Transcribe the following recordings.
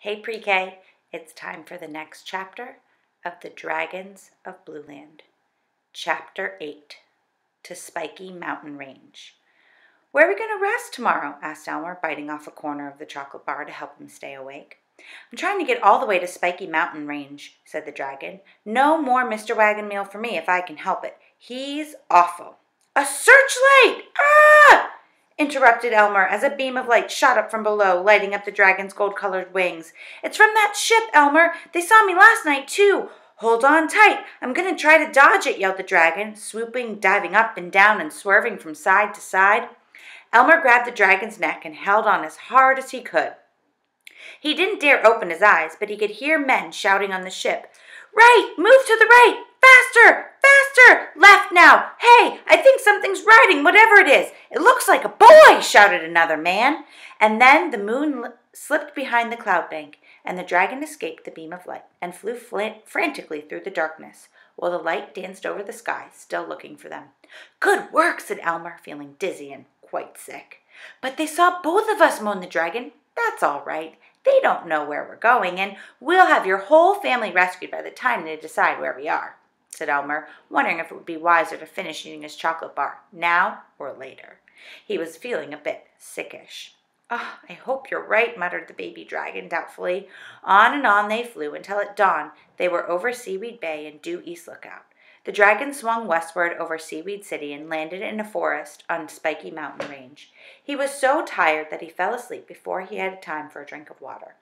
Hey pre K, it's time for the next chapter of The Dragons of Blueland. Chapter 8 To Spiky Mountain Range. Where are we going to rest tomorrow? asked Elmer, biting off a corner of the chocolate bar to help him stay awake. I'm trying to get all the way to Spiky Mountain Range, said the dragon. No more Mr. Wagon Wheel for me if I can help it. He's awful. A searchlight! Ah! Interrupted Elmer as a beam of light shot up from below, lighting up the dragon's gold colored wings. It's from that ship, Elmer. They saw me last night, too. Hold on tight. I'm going to try to dodge it, yelled the dragon, swooping, diving up and down, and swerving from side to side. Elmer grabbed the dragon's neck and held on as hard as he could. He didn't dare open his eyes, but he could hear men shouting on the ship. Right! Move to the right! Faster! Faster! Hey, I think something's riding, whatever it is. It looks like a boy, shouted another man. And then the moon slipped behind the cloud bank, and the dragon escaped the beam of light and flew frantically through the darkness, while the light danced over the sky, still looking for them. Good work, said Elmer, feeling dizzy and quite sick. But they saw both of us, moaned the dragon. That's all right. They don't know where we're going, and we'll have your whole family rescued by the time they decide where we are said Elmer, wondering if it would be wiser to finish eating his chocolate bar, now or later. He was feeling a bit sickish. Oh, I hope you're right, muttered the baby dragon doubtfully. On and on they flew until at dawn they were over Seaweed Bay and due east lookout. The dragon swung westward over Seaweed City and landed in a forest on Spiky Mountain Range. He was so tired that he fell asleep before he had time for a drink of water.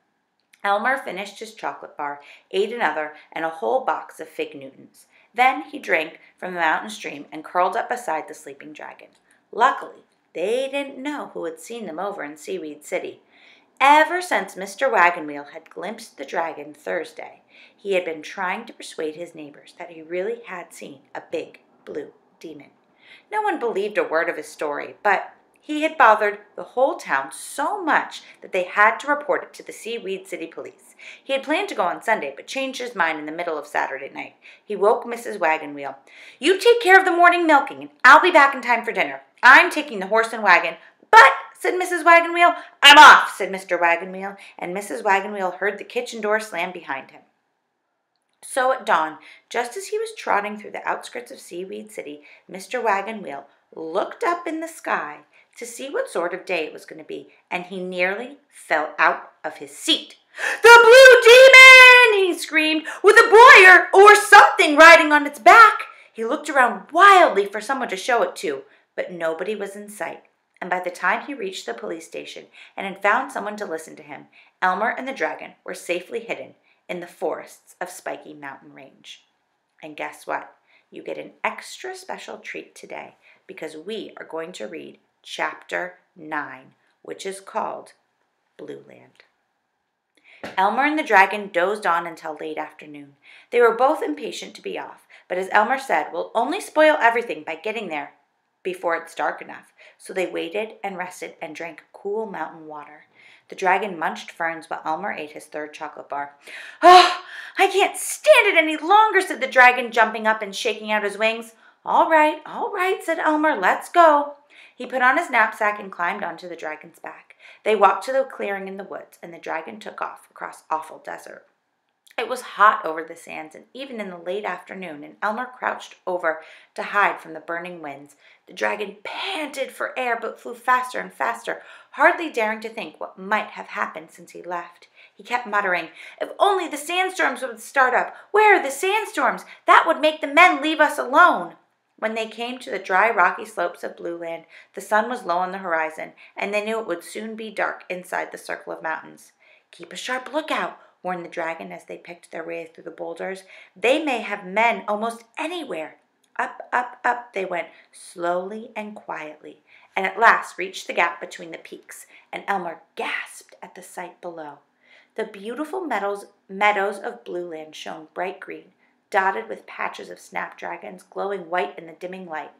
Elmer finished his chocolate bar, ate another, and a whole box of fig Newtons. Then he drank from the mountain stream and curled up beside the sleeping dragon. Luckily, they didn't know who had seen them over in Seaweed City. Ever since Mr. Wagon Wheel had glimpsed the dragon Thursday, he had been trying to persuade his neighbors that he really had seen a big blue demon. No one believed a word of his story, but he had bothered the whole town so much that they had to report it to the Seaweed City Police. He had planned to go on Sunday, but changed his mind in the middle of Saturday night. He woke Mrs. Wagon Wheel. You take care of the morning milking, and I'll be back in time for dinner. I'm taking the horse and wagon. But, said Mrs. Wagon Wheel, I'm off, said Mr. Wagon Wheel, and Mrs. Wagon Wheel heard the kitchen door slam behind him. So at dawn, just as he was trotting through the outskirts of Seaweed City, Mr. Wagon Wheel looked up in the sky to see what sort of day it was going to be, and he nearly fell out of his seat. The blue demon! he screamed, with a boy or, or something riding on its back. He looked around wildly for someone to show it to, but nobody was in sight. And by the time he reached the police station and had found someone to listen to him, Elmer and the dragon were safely hidden in the forests of Spiky Mountain Range. And guess what? You get an extra special treat today because we are going to read chapter 9, which is called Blueland. Elmer and the dragon dozed on until late afternoon. They were both impatient to be off, but as Elmer said, we'll only spoil everything by getting there before it's dark enough. So they waited and rested and drank cool mountain water. The dragon munched ferns while Elmer ate his third chocolate bar. Oh, I can't stand it any longer, said the dragon, jumping up and shaking out his wings. All right, all right, said Elmer, let's go. He put on his knapsack and climbed onto the dragon's back. They walked to the clearing in the woods, and the dragon took off across awful desert. It was hot over the sands, and even in the late afternoon, and Elmer crouched over to hide from the burning winds. The dragon panted for air, but flew faster and faster, hardly daring to think what might have happened since he left. He kept muttering, If only the sandstorms would start up! Where are the sandstorms? That would make the men leave us alone. When they came to the dry, rocky slopes of Blueland, the sun was low on the horizon, and they knew it would soon be dark inside the circle of mountains. Keep a sharp lookout, warned the dragon as they picked their way through the boulders. They may have men almost anywhere. Up, up, up they went, slowly and quietly, and at last reached the gap between the peaks, and Elmer gasped at the sight below. The beautiful meadows, meadows of Blueland shone bright green, dotted with patches of snapdragons glowing white in the dimming light,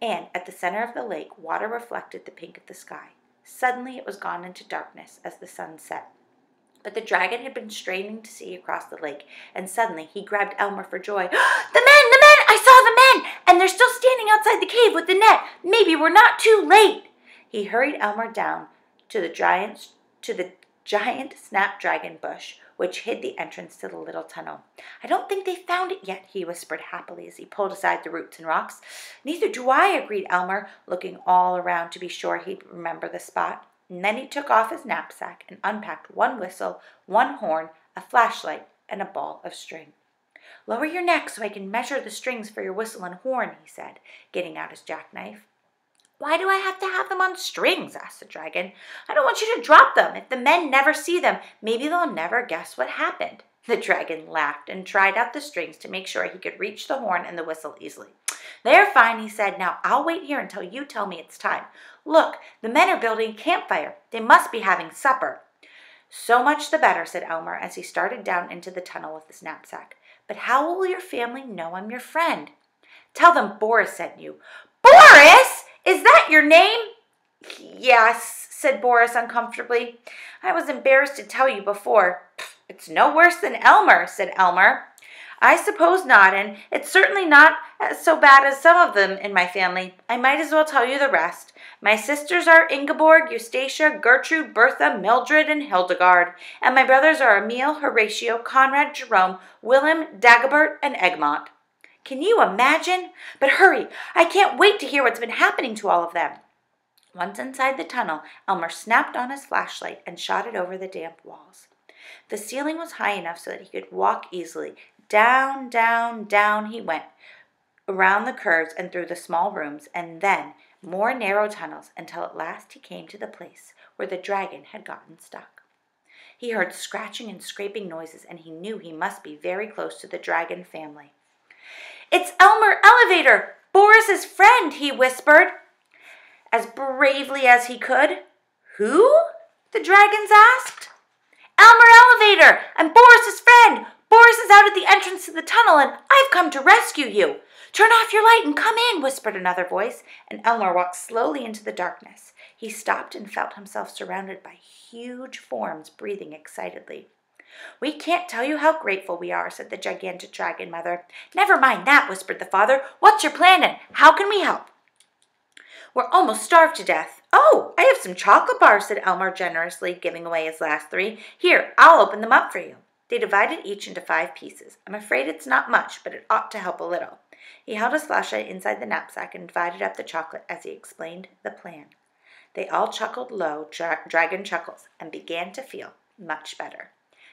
and at the center of the lake, water reflected the pink of the sky. Suddenly it was gone into darkness as the sun set. But the dragon had been straining to see across the lake, and suddenly he grabbed Elmer for joy. the men, the men! I saw the men! And they're still standing outside the cave with the net. Maybe we're not too late. He hurried Elmer down to the giant's to the giant snapdragon bush which hid the entrance to the little tunnel. I don't think they found it yet, he whispered happily as he pulled aside the roots and rocks. Neither do I, agreed Elmer, looking all around to be sure he'd remember the spot. And then he took off his knapsack and unpacked one whistle, one horn, a flashlight, and a ball of string. Lower your neck so I can measure the strings for your whistle and horn, he said, getting out his jackknife. Why do I have to have them on strings? asked the dragon. I don't want you to drop them. If the men never see them, maybe they'll never guess what happened. The dragon laughed and tried out the strings to make sure he could reach the horn and the whistle easily. They're fine, he said. Now I'll wait here until you tell me it's time. Look, the men are building a campfire. They must be having supper. So much the better, said Elmer as he started down into the tunnel with his knapsack. But how will your family know I'm your friend? Tell them Boris sent you. Boris! Is that your name? Yes, said Boris uncomfortably. I was embarrassed to tell you before. It's no worse than Elmer, said Elmer. I suppose not, and it's certainly not so bad as some of them in my family. I might as well tell you the rest. My sisters are Ingeborg, Eustacia, Gertrude, Bertha, Mildred, and Hildegard, and my brothers are Emil, Horatio, Conrad, Jerome, Willem, Dagobert, and Egmont. Can you imagine? But hurry, I can't wait to hear what's been happening to all of them. Once inside the tunnel, Elmer snapped on his flashlight and shot it over the damp walls. The ceiling was high enough so that he could walk easily. Down, down, down he went, around the curves and through the small rooms, and then more narrow tunnels until at last he came to the place where the dragon had gotten stuck. He heard scratching and scraping noises, and he knew he must be very close to the dragon family. It's Elmer Elevator, Boris's friend, he whispered, as bravely as he could. Who? the dragons asked. Elmer Elevator, I'm Boris's friend. Boris is out at the entrance to the tunnel, and I've come to rescue you. Turn off your light and come in, whispered another voice, and Elmer walked slowly into the darkness. He stopped and felt himself surrounded by huge forms breathing excitedly. We can't tell you how grateful we are, said the gigantic dragon mother. Never mind that, whispered the father. What's your plan and how can we help? We're almost starved to death. Oh, I have some chocolate bars, said Elmer generously, giving away his last three. Here, I'll open them up for you. They divided each into five pieces. I'm afraid it's not much, but it ought to help a little. He held his flashlight inside the knapsack and divided up the chocolate as he explained the plan. They all chuckled low, dra- dragon chuckles, and began to feel much better.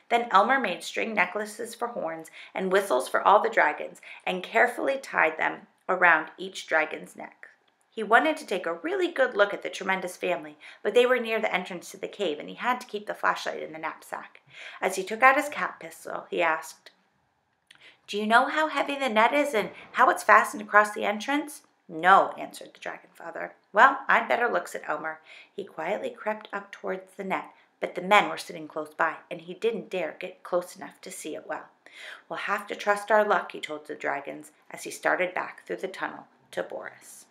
Then Elmer made string necklaces for horns and whistles for all the dragons and carefully tied them around each dragon's neck. He wanted to take a really good look at the tremendous family, but they were near the entrance to the cave and he had to keep the flashlight in the knapsack. As he took out his cap pistol, he asked, Do you know how heavy the net is and how it's fastened across the entrance? No, answered the dragon father. Well, I'd better look, said Elmer. He quietly crept up towards the net, but the men were sitting close by, and he didn't dare get close enough to see it well. We'll have to trust our luck, he told the dragons as he started back through the tunnel to Boris.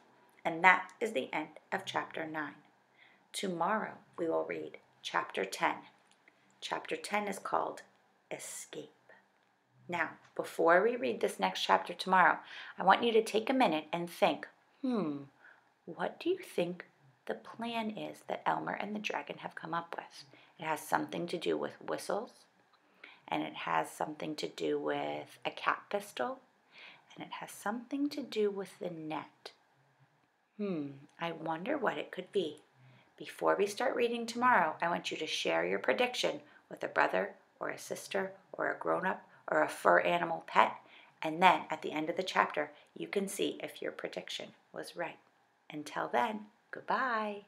And that is the end of chapter 9. Tomorrow we will read chapter 10. Chapter 10 is called Escape. Now, before we read this next chapter tomorrow, I want you to take a minute and think hmm, what do you think the plan is that Elmer and the dragon have come up with? It has something to do with whistles, and it has something to do with a cap pistol, and it has something to do with the net. Hmm, I wonder what it could be. Before we start reading tomorrow, I want you to share your prediction with a brother or a sister or a grown up or a fur animal pet, and then at the end of the chapter, you can see if your prediction was right. Until then, goodbye.